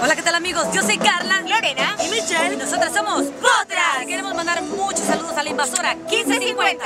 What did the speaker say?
Hola, ¿qué tal amigos? Yo soy Carla, Lorena y Michelle. Y nosotras somos Potras. Queremos mandar muchos saludos a la invasora 1550.